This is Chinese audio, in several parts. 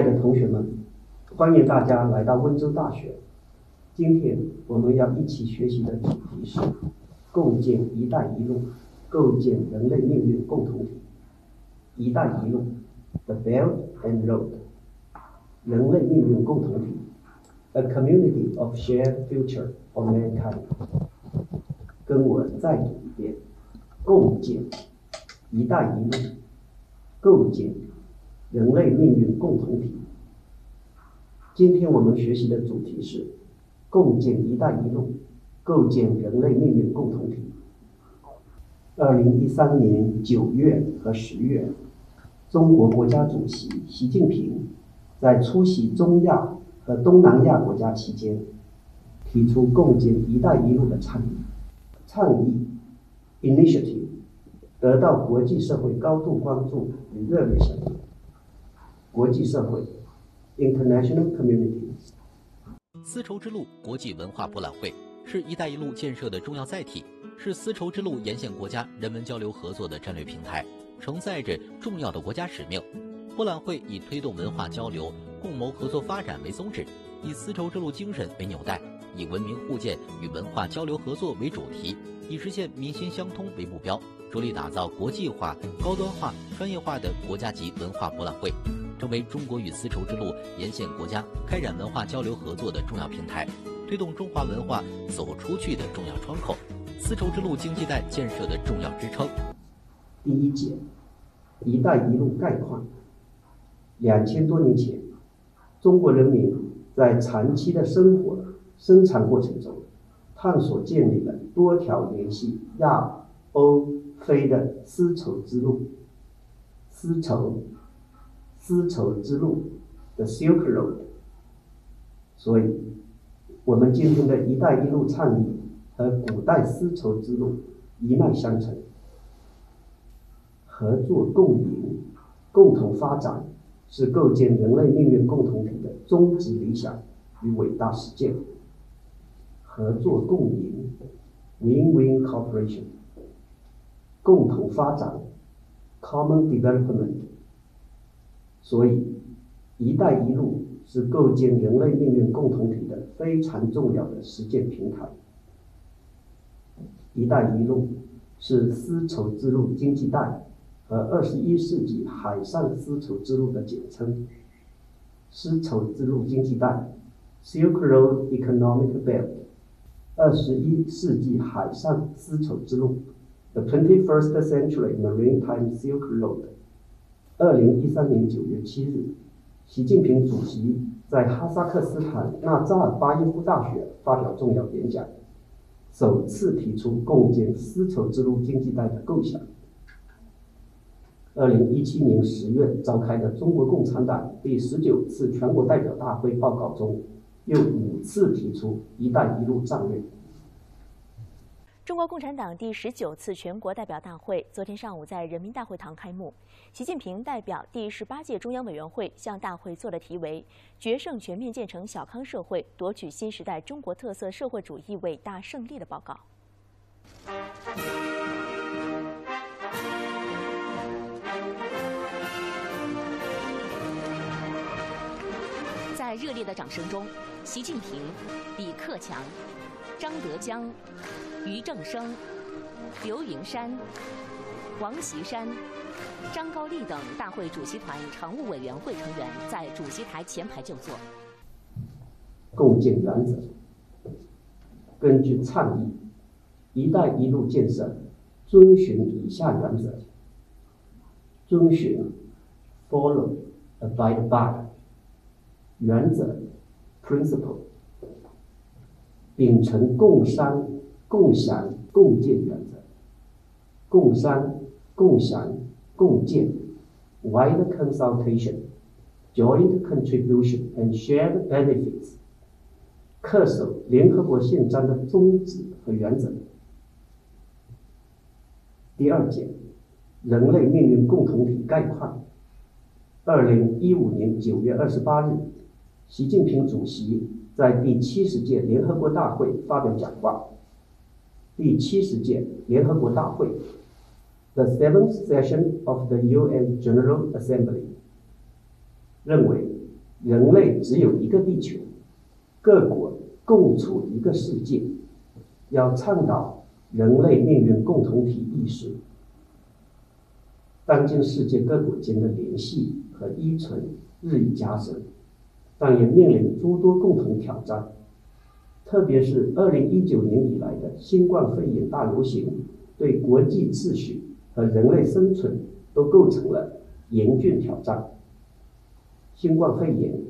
亲爱的同学们，欢迎大家来到温州大学。今天我们要一起学习的主题是构建“一带一路”，构建人类命运共同体。“一带一路 ”（The Belt and Road），人类命运共同体，A community of shared future for mankind。跟我再读一遍：构建“一带一路”，构建。人类命运共同体。今天我们学习的主题是共建“一带一路”，构建人类命运共同体。二零一三年九月和十月，中国国家主席习近平在出席中亚和东南亚国家期间，提出共建“一带一路”的倡议。倡议 （initiative） 得到国际社会高度关注与热烈响应。国际社会，international community。丝绸之路国际文化博览会是一带一路建设的重要载体，是丝绸之路沿线国家人文交流合作的战略平台，承载着重要的国家使命。博览会以推动文化交流、共谋合作发展为宗旨，以丝绸之路精神为纽带，以文明互鉴与文化交流合作为主题，以实现民心相通为目标，着力打造国际化、高端化、专业化的国家级文化博览会。成为中国与丝绸之路沿线国家开展文化交流合作的重要平台，推动中华文化走出去的重要窗口，丝绸之路经济带建设的重要支撑。第一节，“一带一路”概况。两千多年前，中国人民在长期的生活生产过程中，探索建立了多条联系亚、欧、非的丝绸之路。丝绸。丝绸之路，the Silk Road，所以，我们今天的一带一路倡议和古代丝绸之路一脉相承，合作共赢、共同发展是构建人类命运共同体的终极理想与伟大实践。合作共赢 （Win-Win Cooperation），共同发展 （Common Development）。所以，“一带一路”是构建人类命运共同体的非常重要的实践平台。“一带一路”是丝绸之路经济带和二十一世纪海上丝绸之路的简称。丝绸之路经济带 （Silk Road Economic Belt），二十一世纪海上丝绸之路 （The Twenty-first Century Maritime Silk Road）。二零一三年九月七日，习近平主席在哈萨克斯坦纳扎尔巴耶夫大学发表重要演讲，首次提出共建丝绸之路经济带的构想。二零一七年十月召开的中国共产党第十九次全国代表大会报告中，又五次提出“一带一路”战略。中国共产党第十九次全国代表大会昨天上午在人民大会堂开幕。习近平代表第十八届中央委员会向大会作了题为“决胜全面建成小康社会，夺取新时代中国特色社会主义伟大胜利”的报告。在热烈的掌声中，习近平、李克强、张德江。于正声、刘云山、王岐山、张高丽等大会主席团常务委员会成员在主席台前排就座。共建原则：根据倡议，“一带一路”建设遵循以下原则：遵循 （follow, abide by） 原则 （principle），秉承共商。共享共建原则，共商、共享、共建，wide consultation, joint contribution and shared benefits，恪守联合国宪章的宗旨和原则。第二节，人类命运共同体概况。二零一五年九月二十八日，习近平主席在第七十届联合国大会发表讲话。第七十届联合国大会，The seventh session of the UN General Assembly，认为人类只有一个地球，各国共处一个世界，要倡导人类命运共同体意识。当今世界各国间的联系和依存日益加深，但也面临诸多共同挑战，特别是二零一九年以来的新冠肺炎大流行，对国际秩序和人类生存都构成了严峻挑战。新冠肺炎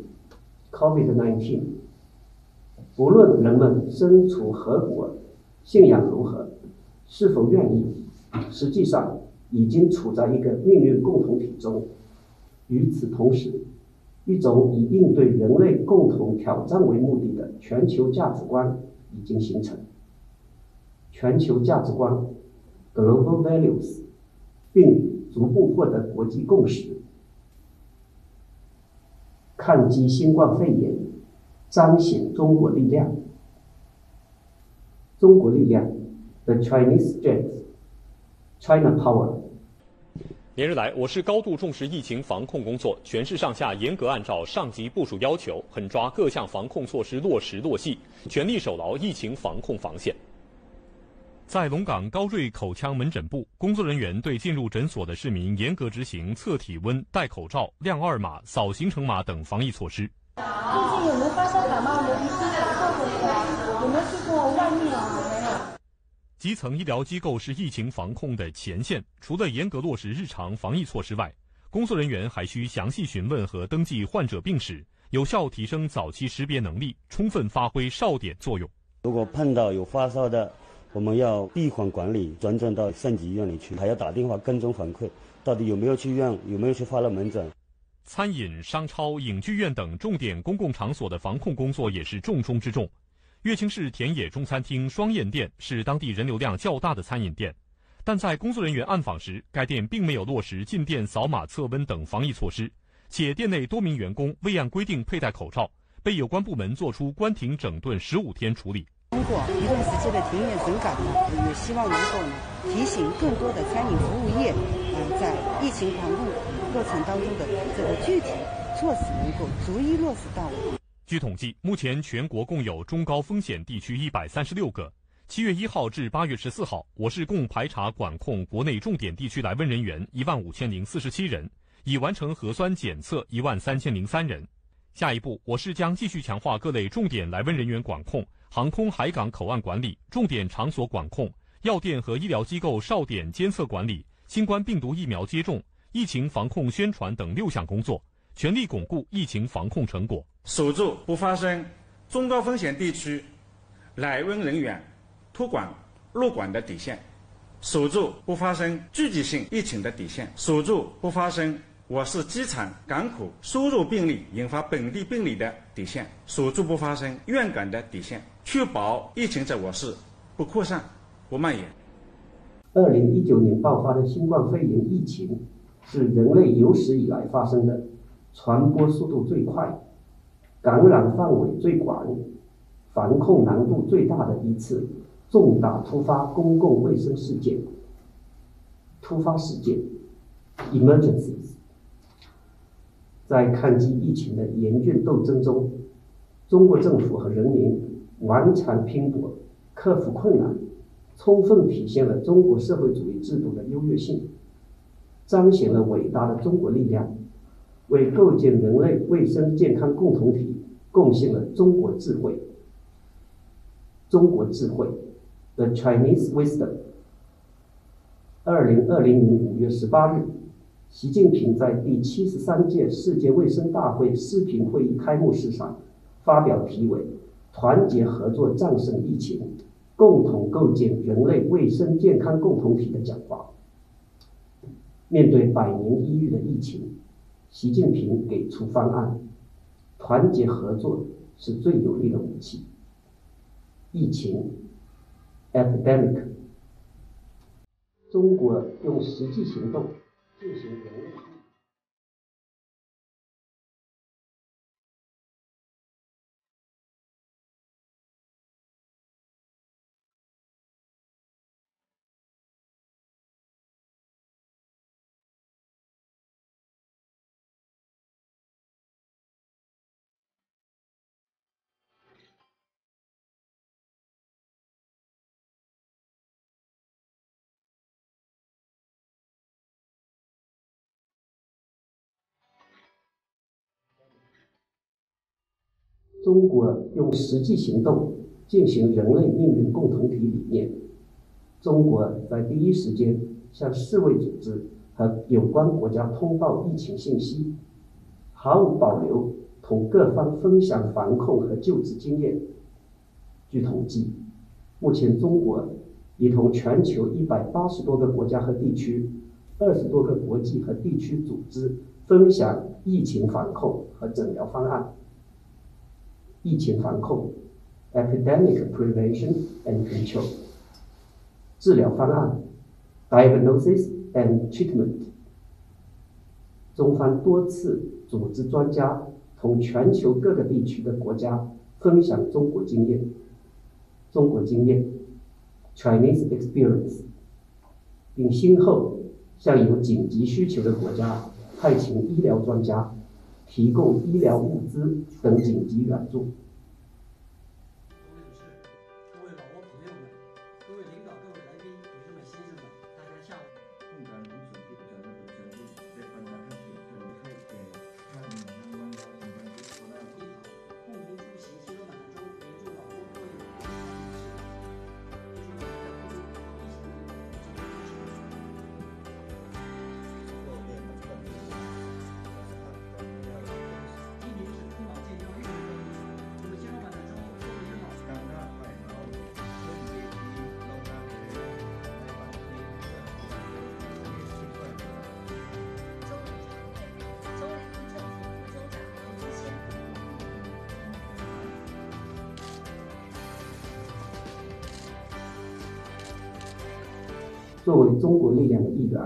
（COVID-19），不论人们身处何国，信仰如何，是否愿意，实际上。已经处在一个命运共同体中。与此同时，一种以应对人类共同挑战为目的的全球价值观已经形成。全球价值观 （Global Values） 并逐步获得国际共识。抗击新冠肺炎，彰显中国力量。中国力量，The Chinese Strength，China Power。连日来，我市高度重视疫情防控工作，全市上下严格按照上级部署要求，狠抓各项防控措施落实落细，全力守牢疫情防控防线。在龙岗高瑞口腔门诊部，工作人员对进入诊所的市民严格执行测体温、戴口罩、亮二码、扫行程码等防疫措施。最近有没有发烧感冒的？有没有去过外面啊？基层医疗机构是疫情防控的前线，除了严格落实日常防疫措施外，工作人员还需详细询问和登记患者病史，有效提升早期识别能力，充分发挥哨点作用。如果碰到有发烧的，我们要闭环管理，转诊到省级医院里去，还要打电话跟踪反馈，到底有没有去医院，有没有去发热门诊。餐饮、商超、影剧院等重点公共场所的防控工作也是重中之重。乐清市田野中餐厅双燕店是当地人流量较大的餐饮店，但在工作人员暗访时，该店并没有落实进店扫码测温等防疫措施，且店内多名员工未按规定佩戴口罩，被有关部门作出关停整顿十五天处理。通过一段时间的停业整改呢，也希望能够呢提醒更多的餐饮服务业，嗯，在疫情防控过程当中的这个具体措施能够逐一落实到位。据统计，目前全国共有中高风险地区一百三十六个。七月一号至八月十四号，我市共排查管控国内重点地区来温人员一万五千零四十七人，已完成核酸检测一万三千零三人。下一步，我市将继续强化各类重点来温人员管控、航空海港口岸管理、重点场所管控、药店和医疗机构哨点监测管理、新冠病毒疫苗接种、疫情防控宣传等六项工作。全力巩固疫情防控成果，守住不发生中高风险地区来温人员托管入管的底线，守住不发生聚集性疫情的底线，守住不发生我市机场港口输入病例引发本地病例的底线，守住不发生院感的底线，确保疫情在我市不扩散、不蔓延。二零一九年爆发的新冠肺炎疫情是人类有史以来发生的。传播速度最快、感染范围最广、防控难度最大的一次重大突发公共卫生事件。突发事件 （emergencies） 在抗击疫情的严峻斗争中，中国政府和人民顽强拼搏，克服困难，充分体现了中国社会主义制度的优越性，彰显了伟大的中国力量。为构建人类卫生健康共同体贡献了中国智慧。中国智慧，The Chinese Wisdom。二零二零年五月十八日，习近平在第七十三届世界卫生大会视频会议开幕式上发表题为“团结合作战胜疫情，共同构建人类卫生健康共同体”的讲话。面对百年一遇的疫情。习近平给出方案：团结合作是最有力的武器。疫情 （epidemic），中国用实际行动进行人类。中国用实际行动践行人类命运共同体理念。中国在第一时间向世卫组织和有关国家通报疫情信息，毫无保留同各方分享防控和救治经验。据统计，目前中国已同全球一百八十多个国家和地区、二十多个国际和地区组织分享疫情防控和诊疗方案。疫情防控 （Epidemic Prevention and Control）、治疗方案 （Diagnosis and Treatment）。中方多次组织专家同全球各个地区的国家分享中国经验。中国经验 （Chinese experience），并先后向有紧急需求的国家派遣医疗专家，提供医疗物资等紧急援助。作为中国力量的一员，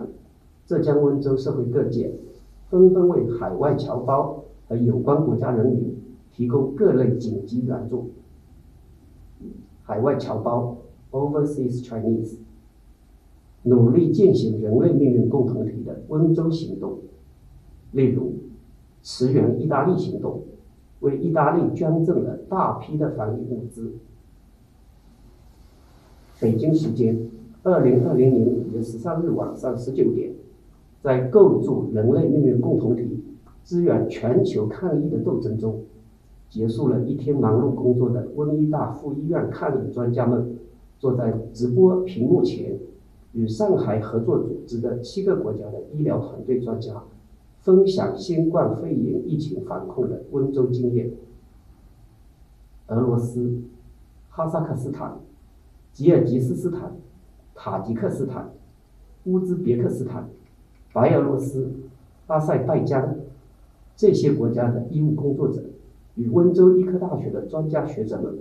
浙江温州社会各界纷纷为海外侨胞和有关国家人民提供各类紧急援助。海外侨胞 （Overseas Chinese） 努力践行人类命运共同体的温州行动，例如驰援意大利行动，为意大利捐赠了大批的防疫物资。北京时间。二零二零年五月十三日晚上十九点，在构筑人类命运共同体、支援全球抗疫的斗争中，结束了一天忙碌工作的温医大附医院抗疫专家们，坐在直播屏幕前，与上海合作组织的七个国家的医疗团队专家，分享新冠肺炎疫情防控的温州经验。俄罗斯、哈萨克斯坦、吉尔吉斯斯坦。塔吉克斯坦、乌兹别克斯坦、白俄罗斯、阿塞拜疆这些国家的医务工作者与温州医科大学的专家学者们，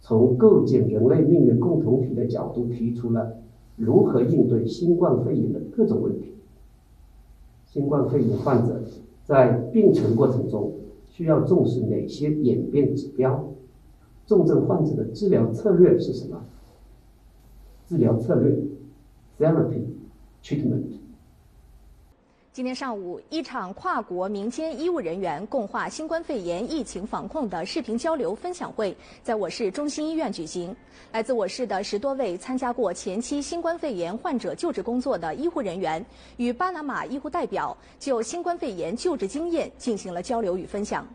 从构建人类命运共同体的角度提出了如何应对新冠肺炎的各种问题。新冠肺炎患者在病程过程中需要重视哪些演变指标？重症患者的治疗策略是什么？治疗策略，therapy treatment。今天上午，一场跨国民间医务人员共话新冠肺炎疫情防控的视频交流分享会在我市中心医院举行。来自我市的十多位参加过前期新冠肺炎患者救治工作的医护人员，与巴拿马医护代表就新冠肺炎救治经验进行了交流与分享。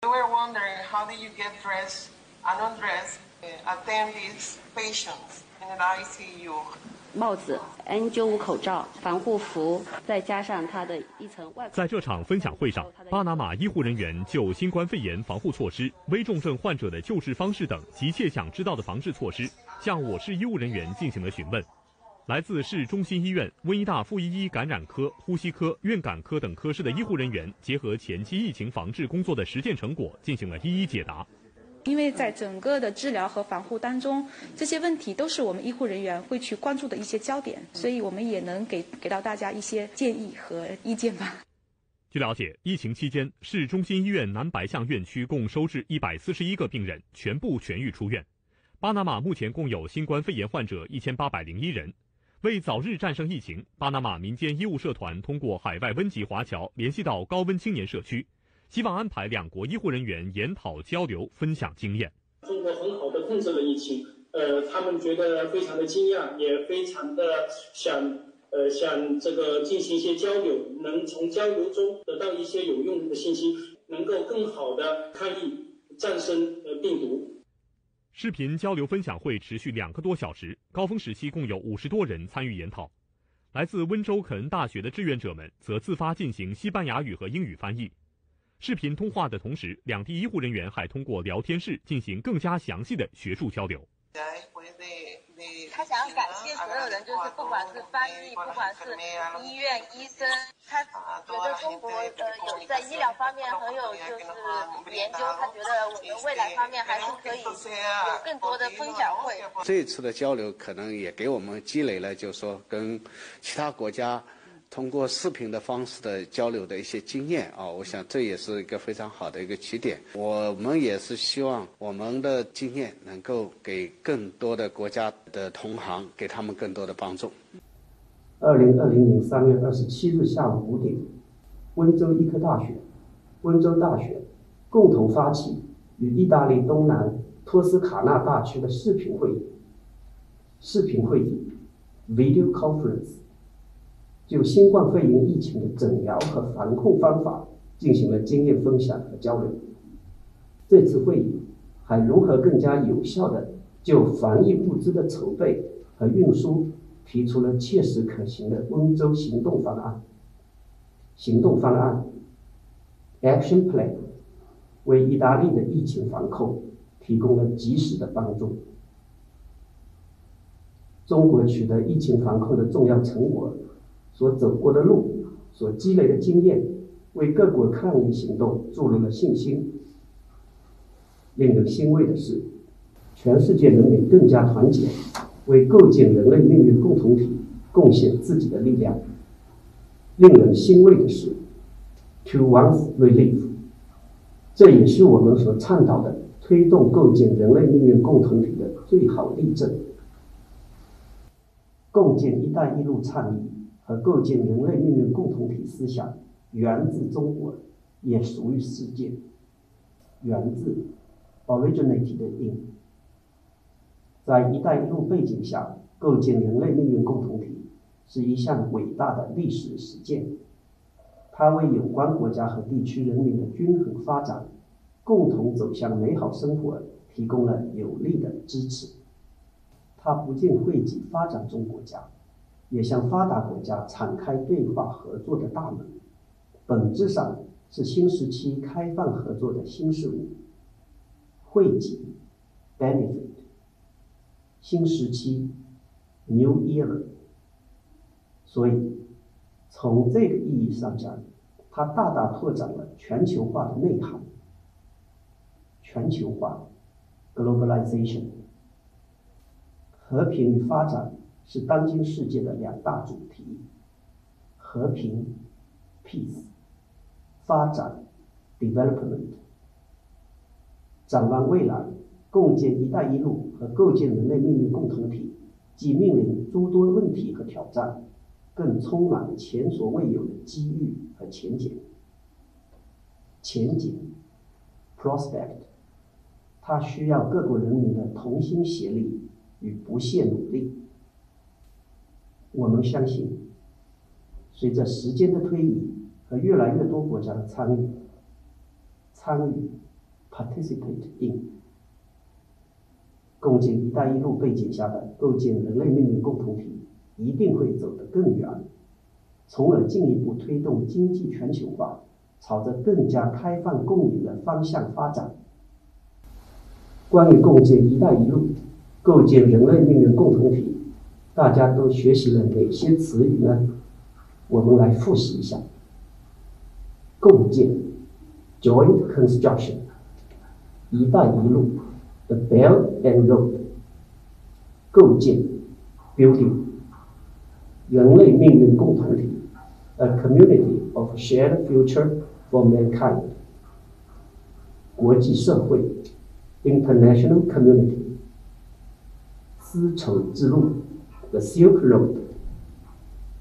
We were wondering how did you get dressed and undressed attend these patients in the ICU. 帽子、N95 口罩、防护服，再加上它的一层外。在这场分享会上，巴拿马医护人员就新冠肺炎防护措施、危重症患者的救治方式等急切想知道的防治措施，向我市医务人员进行了询问。来自市中心医院、温医大附一医感染科、呼吸科、院感科等科室的医护人员，结合前期疫情防治工作的实践成果，进行了一一解答。因为在整个的治疗和防护当中，这些问题都是我们医护人员会去关注的一些焦点，所以我们也能给给到大家一些建议和意见吧。据了解，疫情期间，市中心医院南白象院区共收治一百四十一个病人，全部痊愈出院。巴拿马目前共有新冠肺炎患者一千八百零一人。为早日战胜疫情，巴拿马民间医务社团通过海外温籍华侨联系到高温青年社区。希望安排两国医护人员研讨交流，分享经验。中国很好的控制了疫情，呃，他们觉得非常的惊讶，也非常的想，呃，想这个进行一些交流，能从交流中得到一些有用的信息。能够更好的抗疫、战胜呃病毒。视频交流分享会持续两个多小时，高峰时期共有五十多人参与研讨。来自温州肯恩大学的志愿者们则自发进行西班牙语和英语翻译。视频通话的同时，两地医护人员还通过聊天室进行更加详细的学术交流。他想要感谢所有人，就是不管是翻译，不管是医院医生，他觉得中国呃有在医疗方面很有就是研究，他觉得我们未来方面还是可以有更多的分享会。这一次的交流可能也给我们积累了，就是说跟其他国家。通过视频的方式的交流的一些经验啊，我想这也是一个非常好的一个起点。我们也是希望我们的经验能够给更多的国家的同行，给他们更多的帮助。二零二零年三月二十七日下午五点，温州医科大学、温州大学共同发起与意大利东南托斯卡纳大区的视频会议。视频会议，video conference。就新冠肺炎疫情的诊疗和防控方法进行了经验分享和交流。这次会议还如何更加有效的就防疫物资的筹备和运输提出了切实可行的温州行动方案。行动方案 （Action Plan） 为意大利的疫情防控提供了及时的帮助。中国取得疫情防控的重要成果。所走过的路，所积累的经验，为各国抗疫行动注入了信心。令人欣慰的是，全世界人民更加团结，为构建人类命运共同体贡献自己的力量。令人欣慰的是，To one's relief，这也是我们所倡导的推动构建人类命运共同体的最好例证。共建“一带一路”倡议。和构建人类命运共同体思想源自中国，也属于世界。源自 originated in，在“一带一路”背景下构建人类命运共同体，是一项伟大的历史实践。它为有关国家和地区人民的均衡发展、共同走向美好生活提供了有力的支持。它不仅惠及发展中国家。也向发达国家敞开对话合作的大门，本质上是新时期开放合作的新事物。惠及 （benefit），新时期 （new era）。所以，从这个意义上讲，它大大拓展了全球化的内涵。全球化 （globalization），和平与发展。是当今世界的两大主题：和平 （peace）、发展 （development）。展望未来，共建“一带一路”和构建人类命运共同体，既面临诸多问题和挑战，更充满前所未有的机遇和前景。前景 （prospect），它需要各国人民的同心协力与不懈努力。我们相信，随着时间的推移和越来越多国家的参与，参与 （participate in） 共建“一带一路”背景下的构建人类命运共同体，一定会走得更远，从而进一步推动经济全球化朝着更加开放共赢的方向发展。关于共建“一带一路”，构建人类命运共同体。大家都学习了哪些词语呢？我们来复习一下：共建 （Joint Construction）、一带一路 （The Belt and Road）、构建 （Building）、人类命运共同体 （A Community of Shared Future for Mankind）、国际社会 （International Community）、丝绸之路。The Silk Road，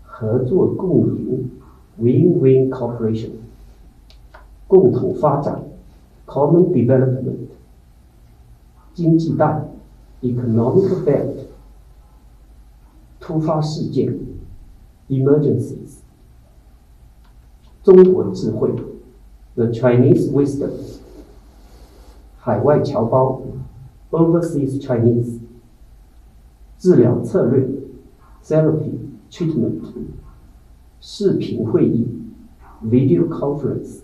合作共赢，Win-Win Cooperation，共同发展，Common Development，经济带，Economic Belt，突发事件，Emergencies，中国智慧 The Chinese Wisdom，海外侨胞，Overseas Chinese，治疗策略，Therapy Treatment，视频会议，Video Conference。